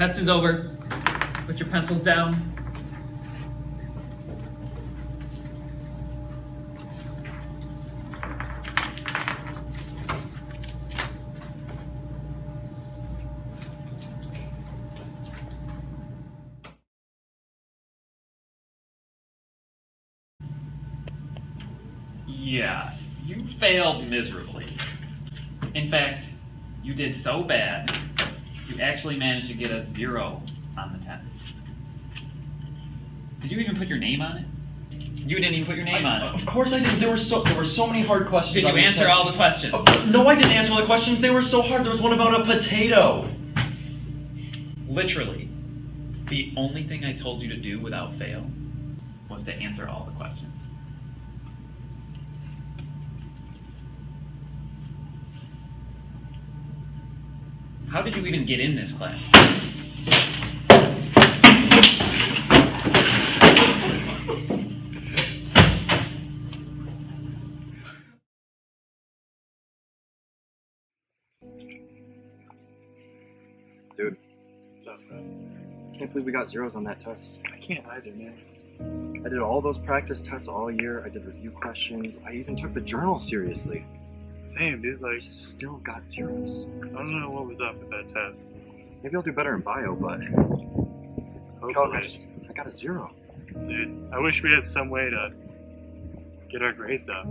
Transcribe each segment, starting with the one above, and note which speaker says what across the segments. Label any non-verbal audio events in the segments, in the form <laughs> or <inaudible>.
Speaker 1: Test is over. Put your pencils down. Yeah, you failed miserably. In fact, you did so bad, you actually managed to get a zero on the test. Did you even put your name on it? You didn't even put your name on it.
Speaker 2: Of course I did. There were so there were so many hard questions.
Speaker 1: Did you answer all the questions?
Speaker 2: Uh, No, I didn't answer all the questions. They were so hard. There was one about a potato.
Speaker 1: Literally, the only thing I told you to do without fail was to answer all the questions. How did you even get in this class?
Speaker 3: Dude,
Speaker 4: What's up, bro?
Speaker 3: can't believe we got zeros on that test.
Speaker 4: I can't either, man.
Speaker 3: I did all those practice tests all year. I did review questions. I even took the journal seriously.
Speaker 4: Same, dude.
Speaker 3: I
Speaker 4: Like,
Speaker 3: still got zeros.
Speaker 4: I don't know what was up with that test.
Speaker 3: Maybe I'll do better in bio, but
Speaker 4: Hopefully,
Speaker 3: I just I got a zero.
Speaker 4: dude. I wish we had some way to get our grades up.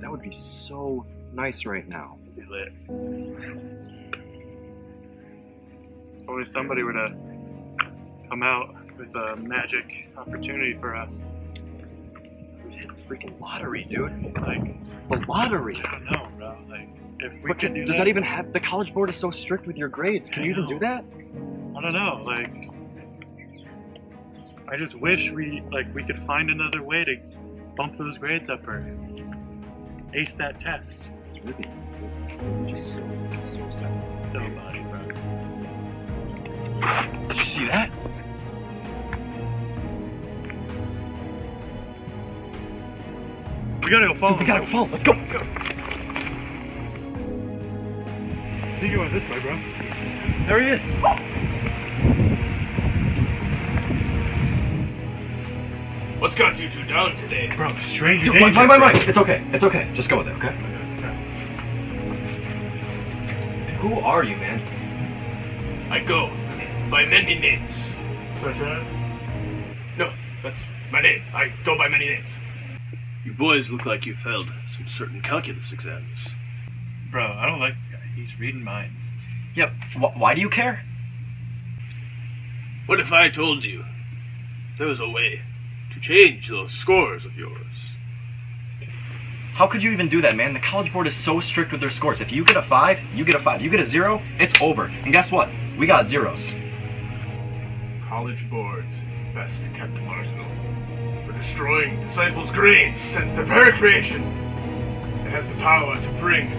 Speaker 3: That would be so nice right now.
Speaker 4: Be lit. If only somebody were to come out with a magic opportunity for us.
Speaker 3: We hit the freaking lottery, dude.
Speaker 4: Like,
Speaker 3: The lottery.
Speaker 4: I don't know, bro. Like, if we
Speaker 3: But
Speaker 4: could
Speaker 3: can,
Speaker 4: do
Speaker 3: does
Speaker 4: that,
Speaker 3: that even have the college board is so strict with your grades? Can
Speaker 4: I
Speaker 3: you even do that?
Speaker 4: I don't know. Like, I just wish we like we could find another way to bump those grades up or ace that test.
Speaker 3: It's really just so so sad.
Speaker 4: So body, bro.
Speaker 3: Did you see that?
Speaker 4: We gotta go follow.
Speaker 3: We gotta go follow. Let's go.
Speaker 4: Let's go. I think it went this way, bro. There he is.
Speaker 5: What's got you two down today?
Speaker 4: Bro, stranger
Speaker 3: Dude,
Speaker 4: danger.
Speaker 3: Mike, Mike, Mike. It's okay. It's okay. Just go with it, okay? Who are you, man?
Speaker 5: I go by many names.
Speaker 4: Such as?
Speaker 5: No, that's my name. I go by many names. You boys look like you failed some certain calculus exams.
Speaker 4: Bro, I don't like this guy. He's reading minds.
Speaker 2: Yep. Wh- why do you care?
Speaker 5: What if I told you there was a way to change those scores of yours?
Speaker 2: How could you even do that, man? The college board is so strict with their scores. If you get a five, you get a five. You get a zero, it's over. And guess what? We got zeros.
Speaker 5: College boards, best kept arsenal destroying disciples' grades since their very creation. It has the power to bring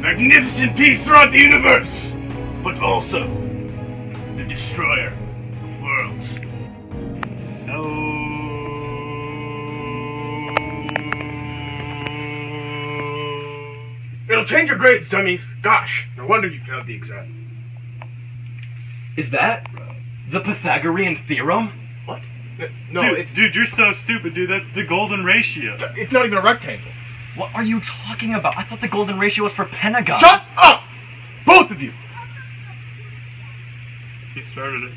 Speaker 5: magnificent peace throughout the universe, but also the destroyer of worlds. So. It'll change your grades, dummies. Gosh, no wonder you failed the exam.
Speaker 2: Is that the Pythagorean theorem?
Speaker 5: What? N- No,
Speaker 4: dude,
Speaker 5: it's
Speaker 4: dude, you're so stupid, dude. That's the golden ratio.
Speaker 5: it's not even a rectangle.
Speaker 2: What are you talking about? I thought the golden ratio was for pentagon.
Speaker 5: Shut up! Both of you!
Speaker 4: He started it.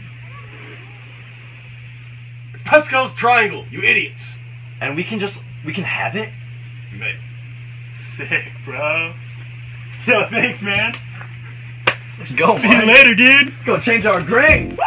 Speaker 5: It's Pascal's triangle, you idiots!
Speaker 2: And we can just we can have it?
Speaker 5: You may.
Speaker 4: Sick, bro. Yo, thanks, man.
Speaker 2: Let's go,
Speaker 4: See you later, dude.
Speaker 2: Go change our grades.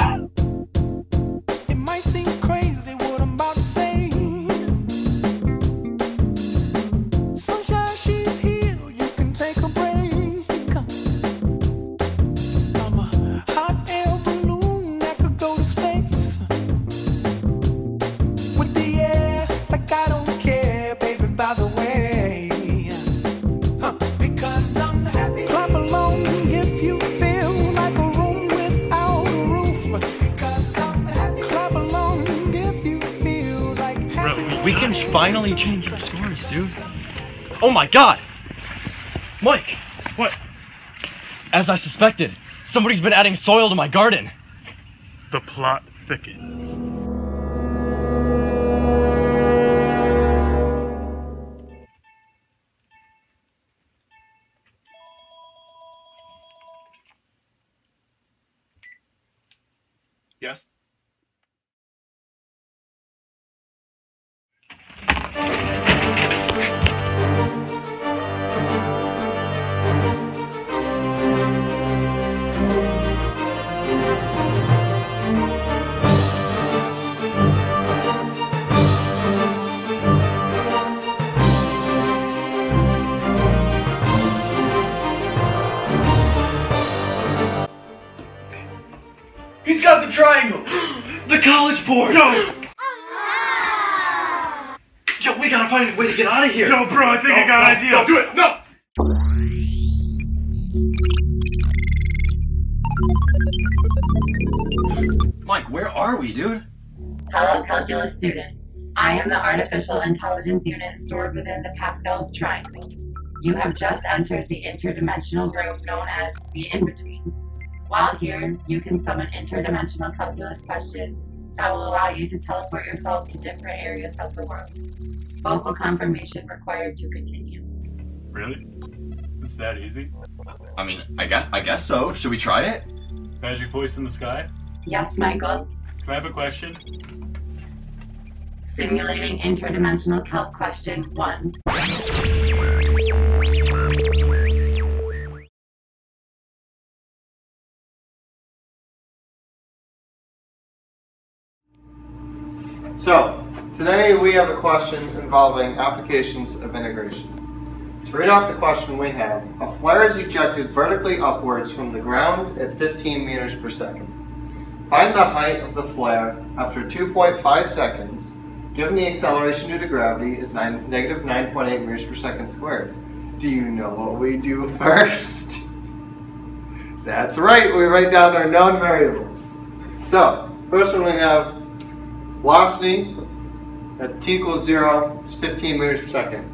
Speaker 2: My god! Mike!
Speaker 4: What?
Speaker 2: As I suspected, somebody's been adding soil to my garden.
Speaker 4: The plot thickens.
Speaker 2: Board!
Speaker 4: Yo,
Speaker 2: Yo, we gotta find a way to get out of here!
Speaker 4: yo, bro, I think I got an idea.
Speaker 5: Don't do it! No!
Speaker 2: Mike, where are we, dude?
Speaker 6: Hello, calculus student. I am the artificial intelligence unit stored within the Pascal's triangle. You have just entered the interdimensional group known as the in-between. While here, you can summon interdimensional calculus questions that will allow you to teleport yourself to different areas of the world. Vocal confirmation required to continue.
Speaker 7: Really? It's that easy?
Speaker 2: I mean, I guess, I guess so. Should we try it?
Speaker 7: Magic voice in the sky?
Speaker 6: Yes, Michael.
Speaker 7: Can I have a question?
Speaker 6: Simulating interdimensional calc question 1.
Speaker 8: So, today we have a question involving applications of integration. To read off the question we have, a flare is ejected vertically upwards from the ground at 15 meters per second. Find the height of the flare after 2.5 seconds, given the acceleration due to gravity is negative 9.8 meters per second squared. Do you know what we do <laughs> first? That's right, we write down our known variables. So, first one we have velocity at t equals zero is 15 meters per second.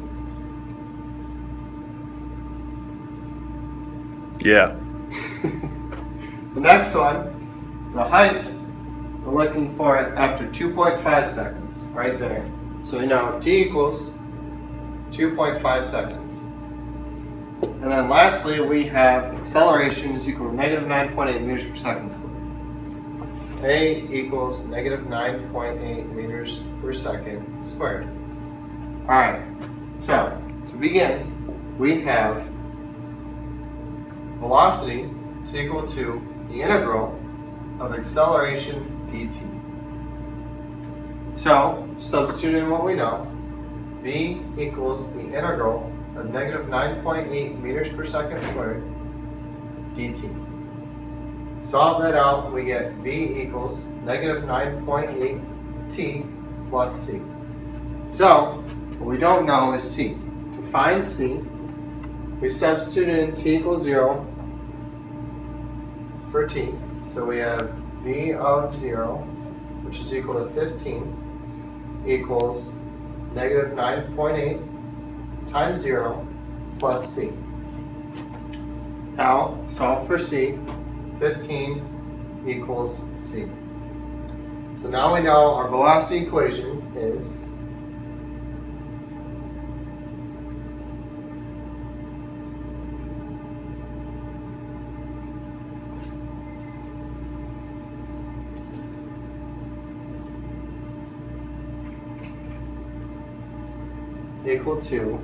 Speaker 4: Yeah. <laughs>
Speaker 8: The next one, the height, we're looking for it after 2.5 seconds, right there. So we know t equals 2.5 seconds. And then lastly, we have acceleration is equal to negative 9.8 meters per second squared. A equals negative 9.8 meters per second squared. Alright, so to begin, we have velocity is equal to the integral of acceleration dt. So, substitute in what we know, v equals the integral of negative 9.8 meters per second squared dt. Solve that out, we get v equals negative 9.8 t plus c. So, what we don't know is c. To find c, we substitute in t equals 0 for t. So we have v of 0, which is equal to 15, equals negative 9.8 times 0 plus c. Now, solve for c. 15 equals c. So now we know our velocity equation is equal to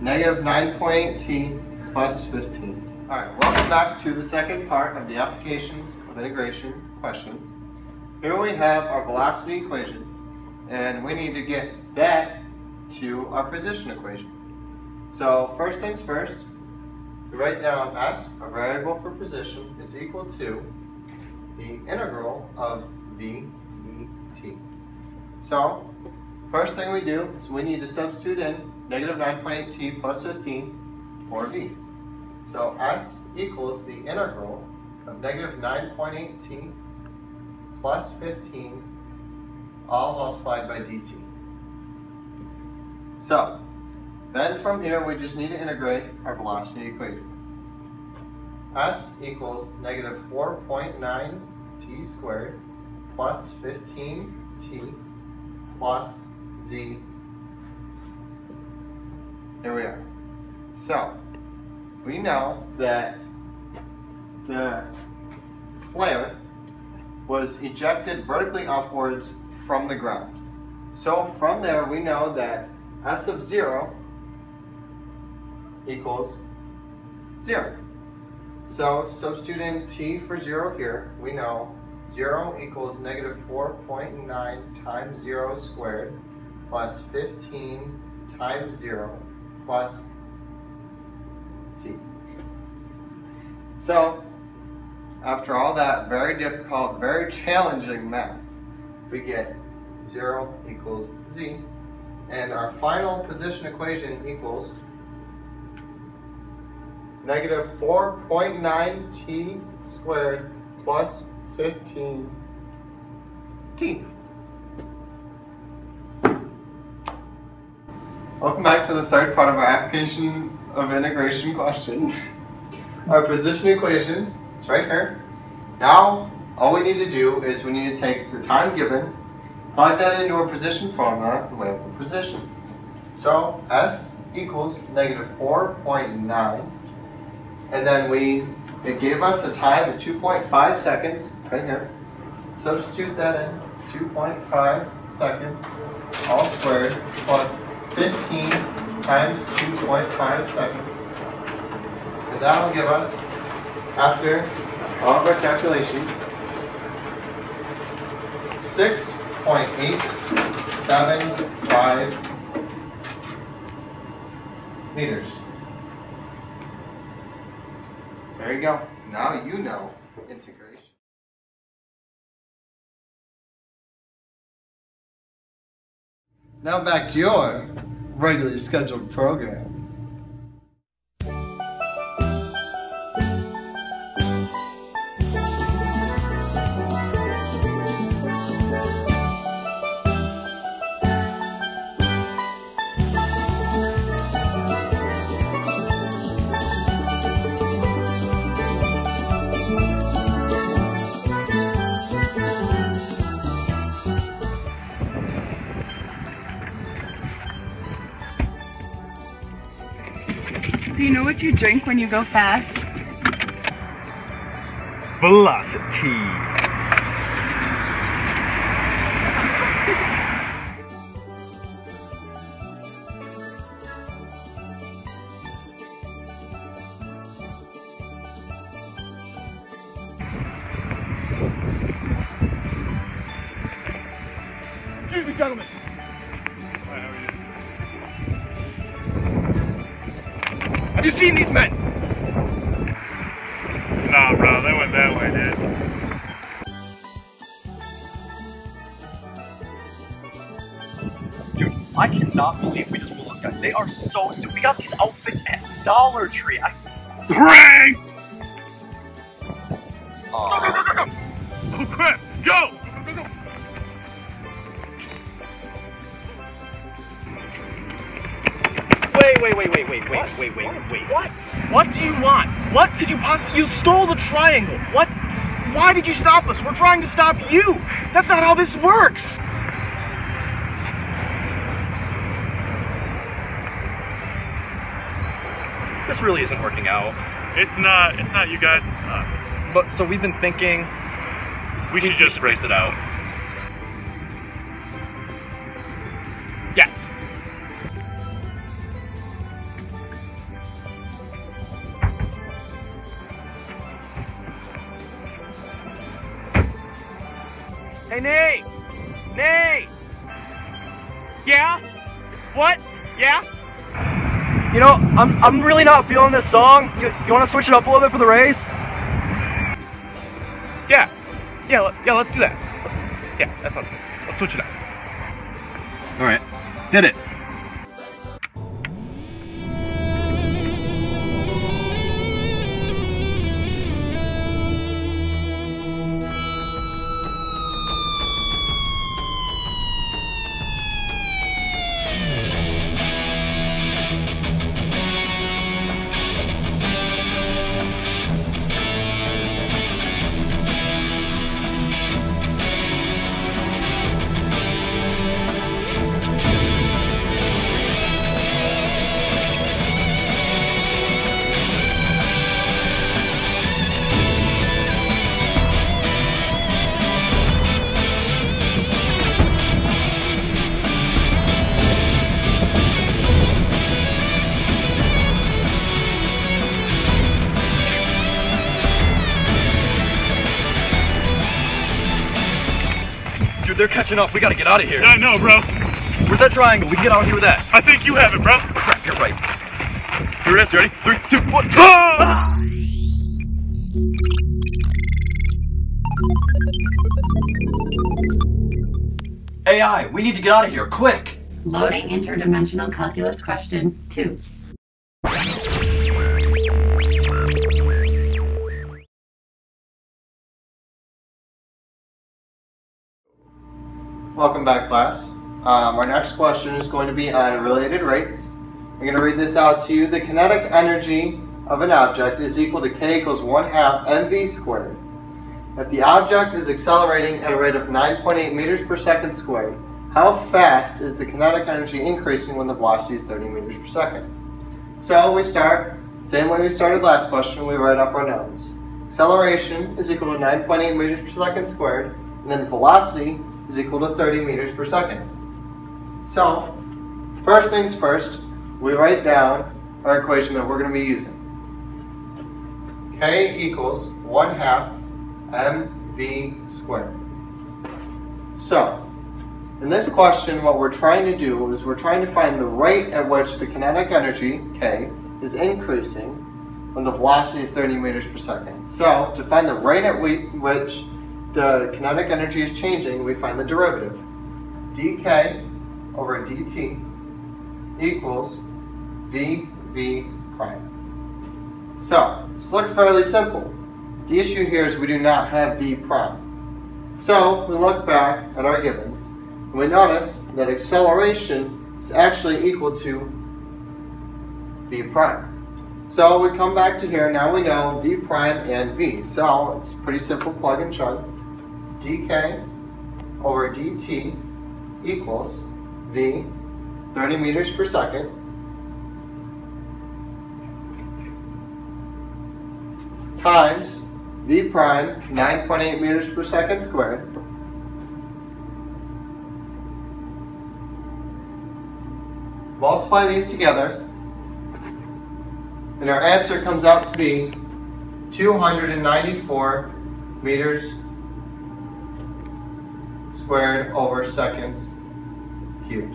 Speaker 8: negative 9.8 t plus 15. Alright, welcome back to the second part of the applications of integration question. Here we have our velocity equation, and we need to get that to our position equation. So first things first, we write down s, our variable for position, is equal to the integral of v dt. So First thing we do is we need to substitute in negative 9.8 t plus 15 for v. So s equals the integral of negative 9.8 t plus 15 all multiplied by dt. So then from here we just need to integrate our velocity equation. s equals negative 4.9 t squared plus 15t plus z. There we are. So, we know that the flare was ejected vertically upwards from the ground. So from there we know that S of 0 equals 0. So substituting t for 0 here, we know 0 equals negative 4.9 times 0 squared plus 15 times 0 plus c. So after all that very difficult, very <laughs> challenging math, we get 0 equals z. And our final position equation equals negative 4.9t squared plus 15t. Welcome back to the third part of our application of integration question. <laughs> Our position equation is right here. Now, all we need to do is we need to take the time given, plug that into our position formula, and we have a position. So, S equals negative 4.9, and then we, it gave us a time of 2.5 seconds, right here. Substitute that in, 2.5 seconds, all squared, plus 15 times 2.5 seconds. And that'll give us, after all of our calculations, 6.875 meters. There you go. Now you know. Now back to your regularly scheduled program.
Speaker 9: What you drink when you go fast?
Speaker 2: Velocity. Aw.
Speaker 5: Oh crap! Go!
Speaker 2: Wait, wait, wait, wait, wait, wait, wait, wait, wait. What? What do you want? What could you possibly? You stole the triangle. What? Why did you stop us? We're trying to stop you. That's not how this works. This really isn't working out.
Speaker 4: It's not. It's not you guys. It's us.
Speaker 2: But so we've been thinking
Speaker 4: We should just
Speaker 2: race it out. Yes. Hey, Nate! Nate! Yeah? What? Yeah? You know, I'm, I'm really not feeling this song. You, you want to switch it up a little bit for the race? Yeah. Yeah, let- yeah, let's do that. Let's, yeah, that sounds good. Let's switch it up. All right. Did it. They're. We gotta get out of here.
Speaker 5: I know, bro.
Speaker 2: Where's that triangle? We can get out of here with that.
Speaker 5: I think you have it, bro.
Speaker 2: Crap, you're right. Here it is. You ready? Three, two, one. Ah!
Speaker 10: AI, we need to get out of here, quick!
Speaker 6: Loading interdimensional calculus question 2.
Speaker 8: Welcome back, class. Um, our next question is going to be on related rates. I'm going to read this out to you. The kinetic energy of an object is equal to k equals 1 half mv squared. If the object is accelerating at a rate of 9.8 meters per second squared, how fast is the kinetic energy increasing when the velocity is 30 meters per second? So we start, same way we started last question, we write up our numbers. Acceleration is equal to 9.8 meters per second squared, and then velocity is equal to 30 meters per second. So, first things first, we write down our equation that we're going to be using. K equals 1 half mv squared. So, in this question, what we're trying to do is we're trying to find the rate at which the kinetic energy, K, is increasing when the velocity is 30 meters per second. So, to find the rate at which the kinetic energy is changing, we find the derivative. dk over dt equals vv prime. So, this looks fairly simple. The issue here is we do not have v prime. So, we look back at our givens, and we notice that acceleration is actually equal to v prime. So we come back to here, now we know v prime and v. So it's pretty simple plug and chug. Dk over dt equals v 30 meters per second. Times v prime 9.8 meters per second squared. Multiply these together and our answer comes out to be 294 meters squared over seconds cubed.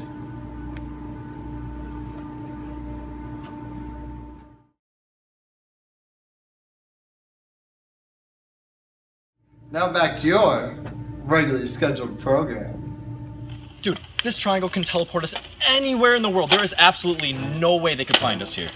Speaker 8: Now back to your regularly scheduled program.
Speaker 2: Dude, this triangle can teleport us anywhere in the world. There is absolutely no way they could find us here.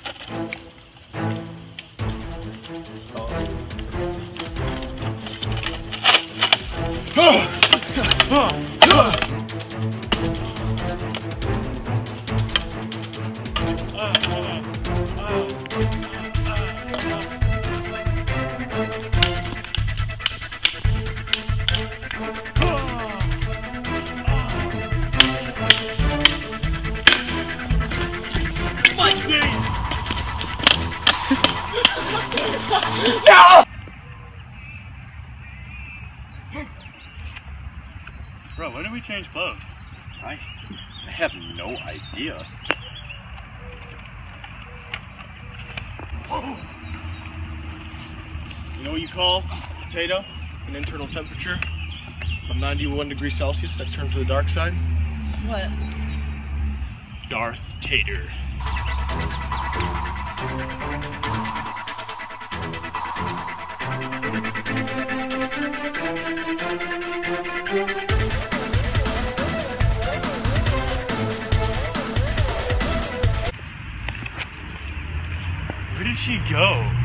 Speaker 5: Internal temperature of 91 degrees Celsius that turns to the dark side?
Speaker 9: What?
Speaker 5: Darth Tater. Where did she go?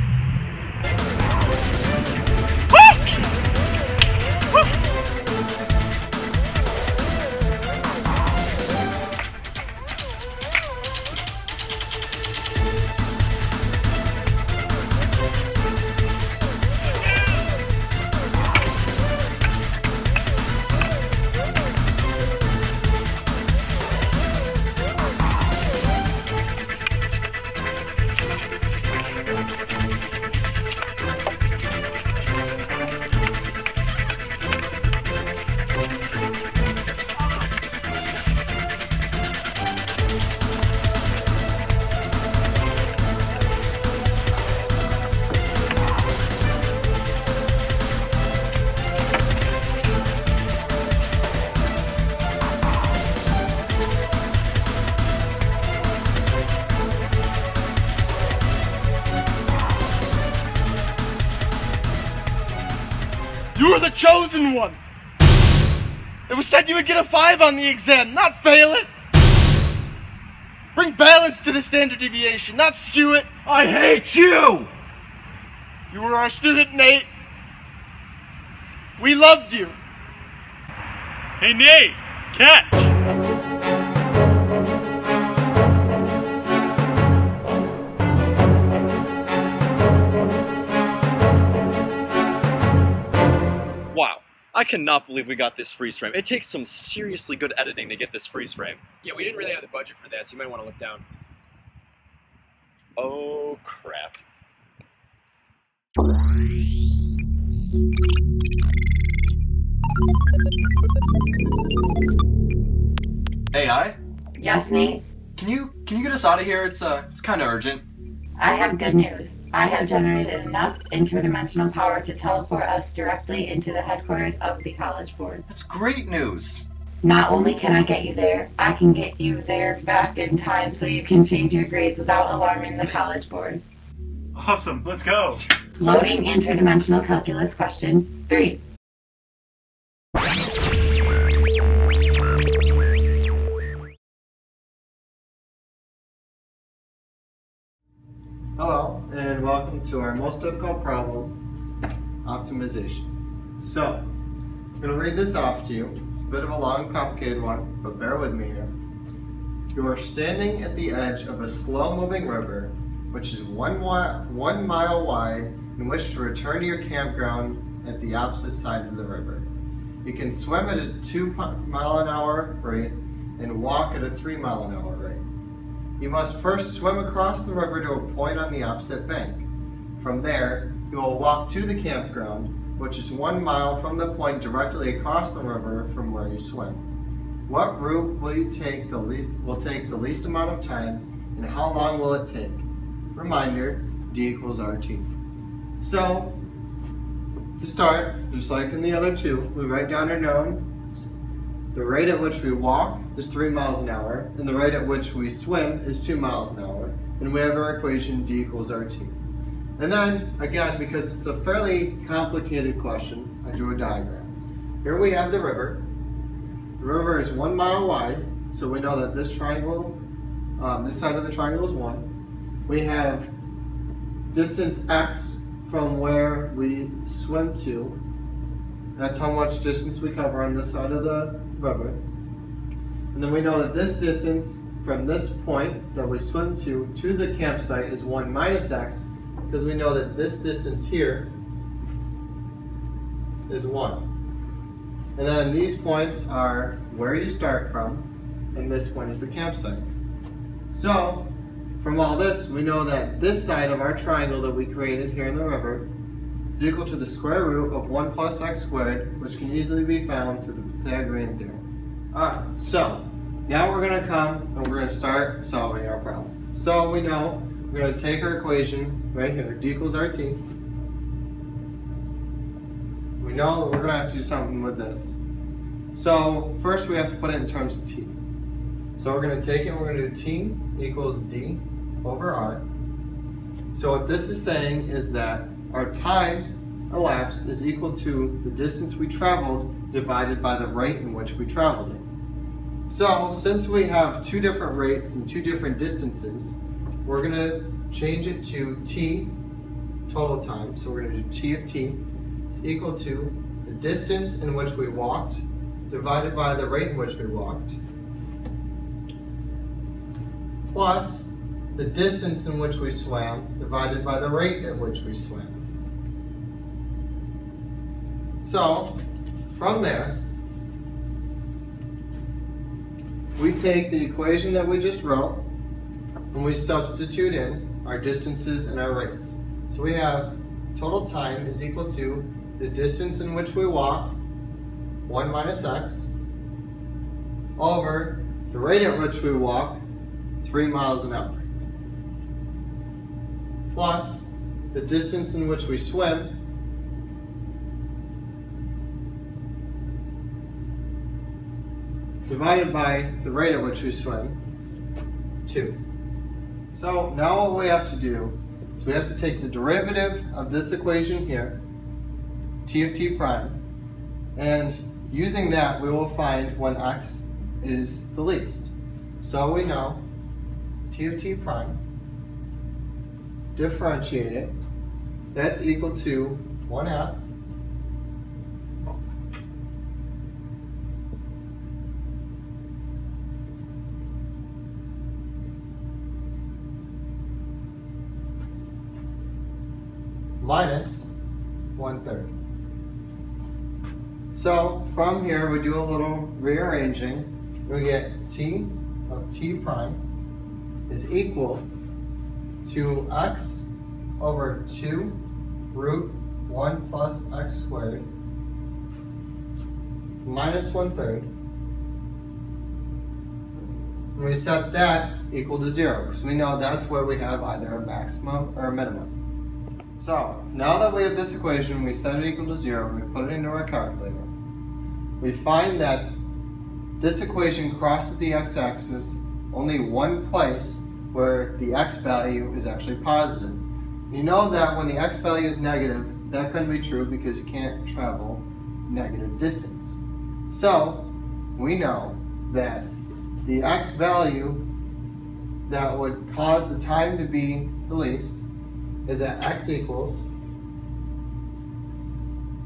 Speaker 11: 2001. It was said you would get a 5 on the exam, not fail it. Bring balance to the standard deviation, not skew it.
Speaker 2: I hate you!
Speaker 11: You were our student, Nate. We loved you.
Speaker 7: Hey, Nate, catch!
Speaker 3: I cannot believe we got this freeze frame. It takes some seriously good editing to get this freeze frame.
Speaker 2: Yeah, we didn't really have the budget for that, so you might want to look down.
Speaker 3: Oh, crap.
Speaker 10: AI,
Speaker 6: Yes, Nate?
Speaker 10: can you can you get us out of here? It's uh it's kind of urgent.
Speaker 6: I have good news. I have generated enough interdimensional power to teleport us directly into the headquarters of the College Board.
Speaker 10: That's great news.
Speaker 6: Not only can I get you there, I can get you there back in time so you can change your grades without alarming the College Board.
Speaker 7: Awesome, let's go.
Speaker 6: Loading interdimensional calculus question three.
Speaker 8: Hello, and welcome to our most difficult problem, optimization. So, I'm going to read this off to you. It's a bit of a long, complicated one, but bear with me here. You are standing at the edge of a slow-moving river, which is one, one mile wide, and wish to return to your campground at the opposite side of the river. You can swim at a two mile an hour rate and walk at a three mile an hour rate. You must first swim across the river to a point on the opposite bank. From there, you will walk to the campground, which is one mile from the point directly across the river from where you swim. What route will you take the least will take the least amount of time and how long will it take? Reminder, D equals RT. So, to start, just like in the other two, we write down our knowns. The rate at which we walk is 3 miles an hour, and the rate at which we swim is 2 miles an hour. And we have our equation D equals RT. And then, again, because it's a fairly complicated question, I drew a diagram. Here we have the river. The river is one mile wide, so we know that this triangle, um, this side of the triangle is 1. We have distance x from where we swim to. That's how much distance we cover on this side of the river. And then we know that this distance from this point that we swim to to the campsite is 1 minus x because we know that this distance here is 1. And then these points are where you start from, and this point is the campsite. So, from all this, we know that this side of our triangle that we created here in the river is equal to the square root of 1 plus x squared, which can easily be found through the Pythagorean theorem. Alright, so now we're going to come and we're going to start solving our problem. So we know we're going to take our equation right here, d equals rt. We know that we're going to have to do something with this. So first we have to put it in terms of t. So we're going to take it, we're going to do t equals d over r. So what this is saying is that our time elapsed is equal to the distance we traveled divided by the rate in which we traveled. So since we have two different rates and two different distances, we're going to change it to t total time. So we're going to do t of t is equal to the distance in which we walked divided by the rate in which we walked plus the distance in which we swam divided by the rate at which we swam. So, from there, we take the equation that we just wrote and we substitute in our distances and our rates. So we have total time is equal to the distance in which we walk, 1 minus x, over the rate at which we walk, 3 miles an hour, plus the distance in which we swim, divided by the rate at which we swim, 2. So now what we have to do is we have to take the derivative of this equation here t of t prime. And using that, we will find when x is the least. So we know t of t prime, differentiate it, that's equal to 1 half minus one third. So from here we do a little rearranging. We get t of t prime is equal to x over 2 root 1 plus x squared minus 1 third. And we set that equal to 0 because we know that's where we have either a maximum or a minimum. So, now that we have this equation, we set it equal to zero, we put it into our calculator. We find that this equation crosses the x-axis only one place where the x value is actually positive. You know that when the x value is negative, that couldn't be true because you can't travel negative distance. So, we know that the x value that would cause the time to be the least is that x equals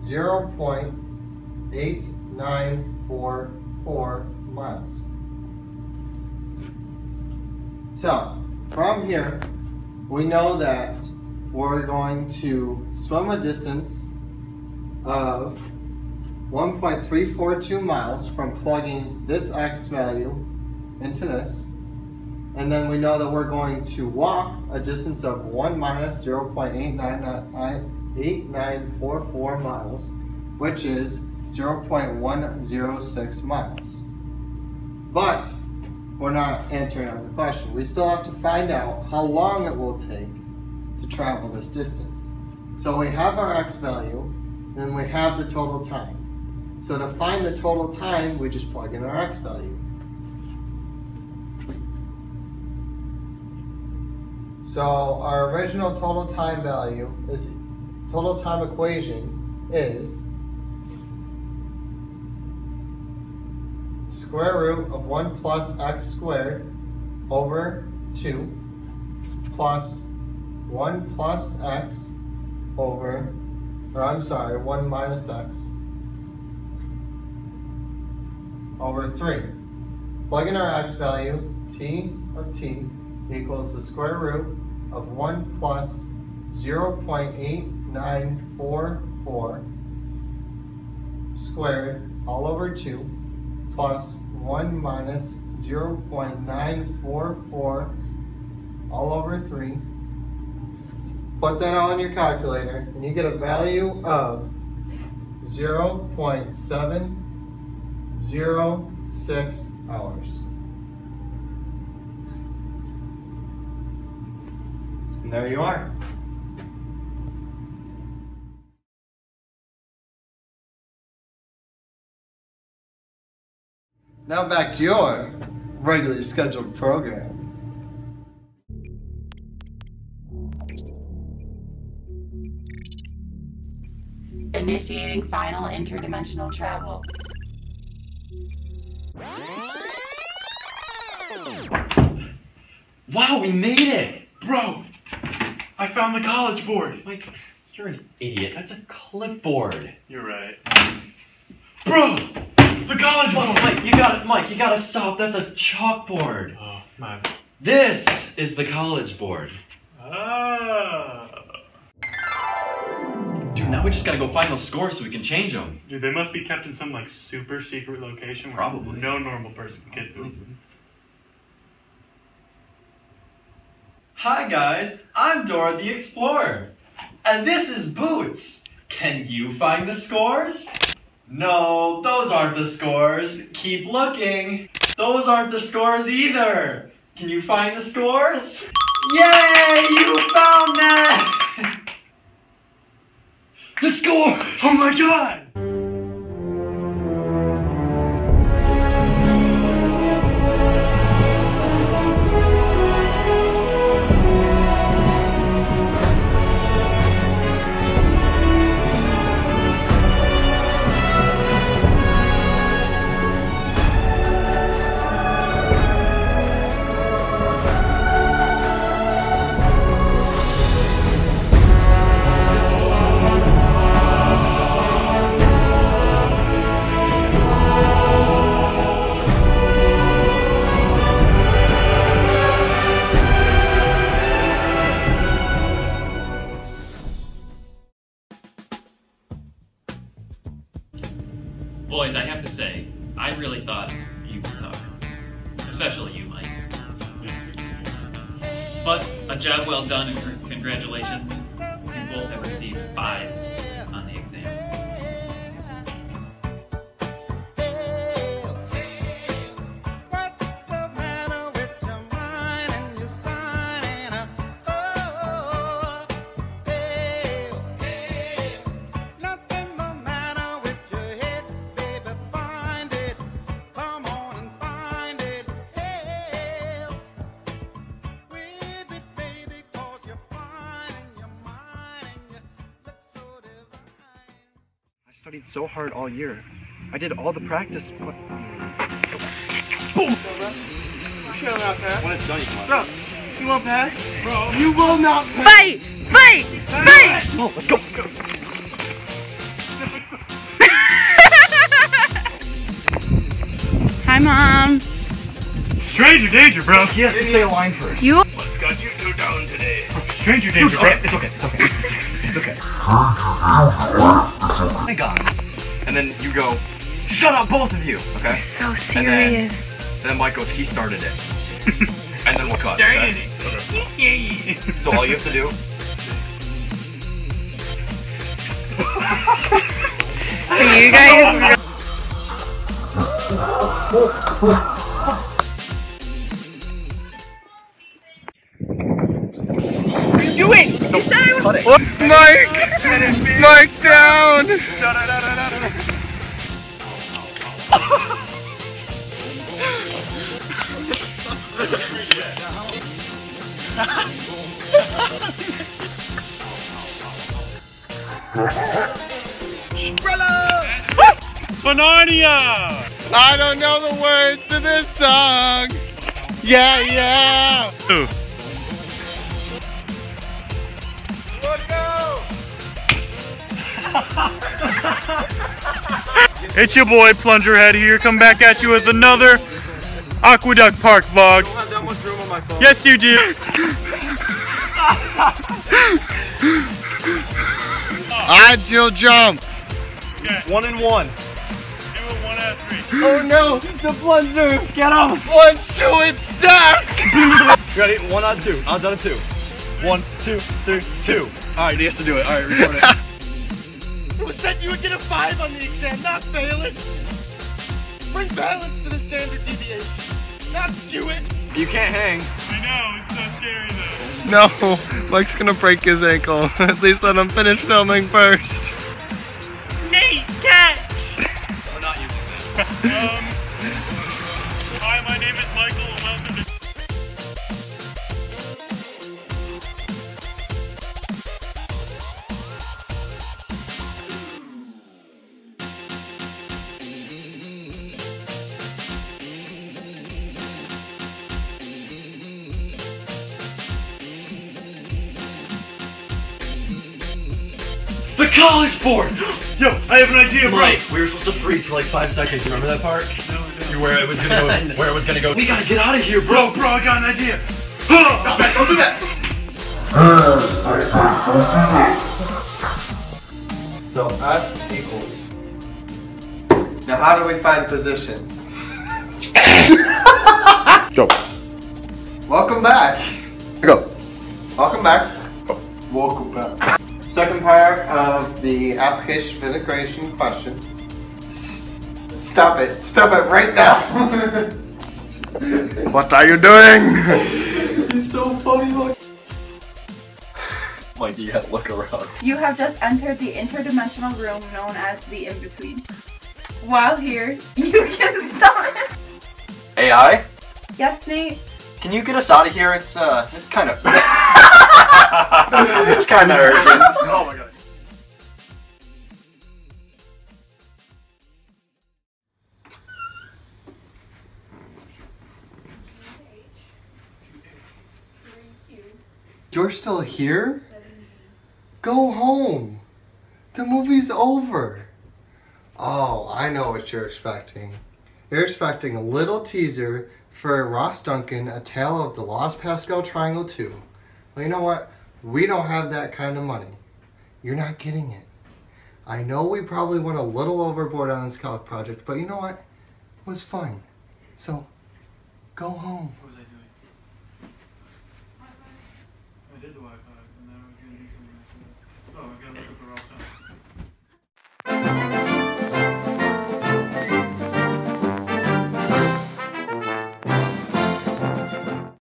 Speaker 8: 0.8944 miles. So, from here, we know that we're going to swim a distance of 1.342 miles from plugging this x value into this and then we know that we're going to walk a distance of 1 minus 0.8944 miles, which is 0.106 miles. But we're not answering the question. We still have to find out how long it will take to travel this distance. So we have our x value, and we have the total time. So to find the total time, we just plug in our x value. So our original total time value is total time equation is square root of 1 plus x squared over 2 plus 1 plus x over, or I'm sorry, 1 minus x over 3. Plug in our x value, t of t equals the square root of 1 plus 0.8944 squared all over 2 plus 1 minus 0.944 all over 3. Put that all in your calculator and you get a value of 0.706 hours. And there you are. Now back to your regularly scheduled program.
Speaker 6: Initiating final interdimensional travel.
Speaker 3: Wow, we made it! Bro, I found the college board. Mike, you're an idiot. That's a clipboard. You're right. Bro, the college board. Mike, you got to Mike, you gotta stop. That's a chalkboard. Oh, man. This is the college board.
Speaker 4: Ah.
Speaker 3: Dude, now we just gotta go find those scores so we can change them.
Speaker 4: Dude, they must be kept in some like super secret location where
Speaker 3: Probably.
Speaker 4: no normal person can get to them.
Speaker 3: Hi guys, I'm Dora the Explorer. And this is Boots. Can you find the scores? No, those aren't the scores. Keep looking. Those aren't the scores either. Can you find the scores? Yay, you found that! <laughs> the score! Oh my god! Studied so hard all year. I did all the practice.
Speaker 11: Boom! Shut up, pass. When it's done, you can Bro, you won't pass? Bro. You will not pass.
Speaker 9: Fight! Fight! Fight!
Speaker 3: Oh, let's go, let's go.
Speaker 9: Hi, Mom.
Speaker 4: Stranger danger, bro.
Speaker 3: He has to say a line first.
Speaker 9: You.
Speaker 5: What's got you two down today?
Speaker 4: Stranger
Speaker 3: Dude,
Speaker 4: danger, bro.
Speaker 3: okay, it's okay, it's okay. It's okay. Oh my God. And then you go, shut up, both of you. Okay.
Speaker 9: So serious.
Speaker 3: And then, then Mike goes, he started it. <laughs> and then we'll cut. Okay? So all you have to do. <laughs>
Speaker 9: You guys. <laughs>
Speaker 11: Do it!
Speaker 9: You I was.
Speaker 11: What? Mike! Mike down!
Speaker 4: Banania!
Speaker 11: I don't know the words to this song! Yeah, yeah!
Speaker 4: Ooh. It's your boy Plungerhead here, come back at you with another Aqueduct Park vlog. Yes, you do. <laughs>
Speaker 11: I still jump!
Speaker 3: One and one.
Speaker 11: Oh no, the plunger! Get off! One, two, it's stuck!
Speaker 3: Ready? <laughs> One on two. On done two. One, two, three, two. Alright, he has to do it. Alright, record it. <laughs>
Speaker 11: It was said you would get a five on the exam, not fail it! Bring balance to the standard deviation, not skew it!
Speaker 3: You can't hang.
Speaker 4: I know, it's so scary though.
Speaker 11: No, Mike's gonna break his ankle. <laughs> At least let him finish filming first.
Speaker 9: Nate, catch!
Speaker 3: We're not using this. <laughs>
Speaker 4: Um, hi, my name is Michael, welcome to.
Speaker 3: College!
Speaker 4: Yo, I have an idea, bro.
Speaker 3: Mike, we were supposed to freeze for like five seconds. Remember that part? You where it was gonna go? <laughs> Where it was gonna go? We gotta get out of here, bro.
Speaker 4: Bro, I got an idea.
Speaker 3: Stop that! Don't do that!
Speaker 8: So S equals. Now how do we find position?
Speaker 11: Go.
Speaker 8: Welcome back. The application of integration question. Stop it. Stop it right now. <laughs>
Speaker 11: What are you doing? <laughs>
Speaker 8: He's so funny. Look.
Speaker 3: Mike, you gotta look around.
Speaker 9: You have just entered the interdimensional room known as the in-between. While here, you can summon.
Speaker 10: AI,
Speaker 9: Yes, Nate.
Speaker 10: can you get us out of here? It's uh, it's kind of, <laughs> it's kind of urgent.
Speaker 11: Oh my god.
Speaker 8: You're still here? Go home. The movie's over. Oh, I know what you're expecting. You're expecting a little teaser for Ross Duncan, A Tale of the Lost Pascal Triangle 2. Well, you know what? We don't have that kind of money. You're not getting it. I know we probably went a little overboard on this college project, but you know what? It was fun. So, go home.